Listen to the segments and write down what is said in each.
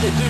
they do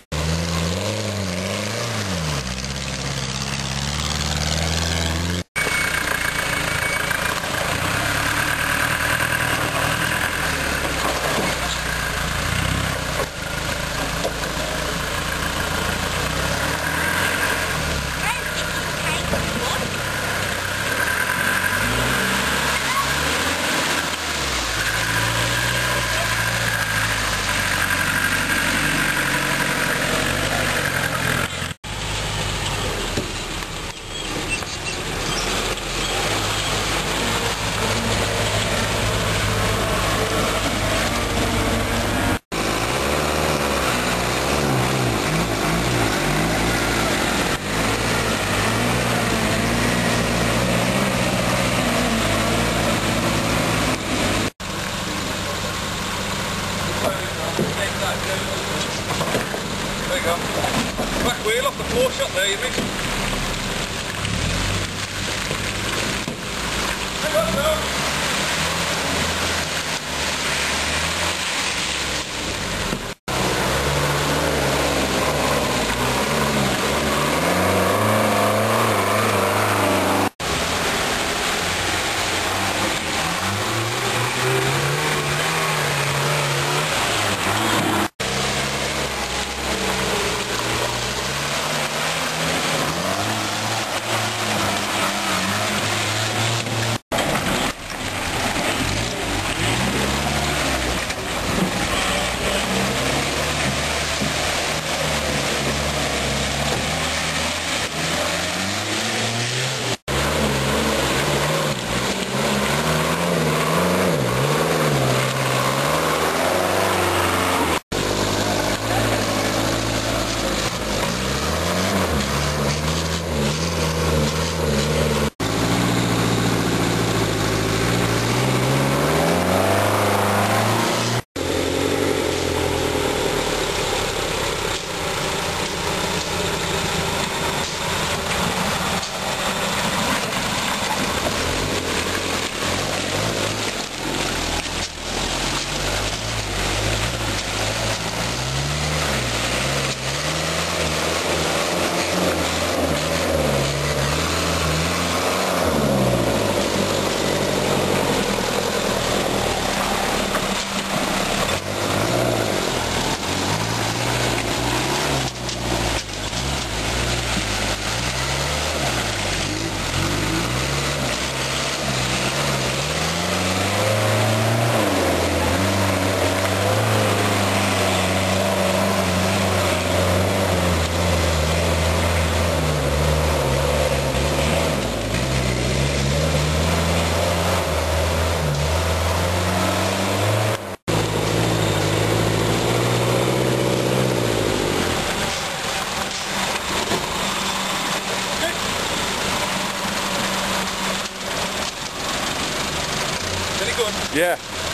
David. Hey, up, up. Yeah.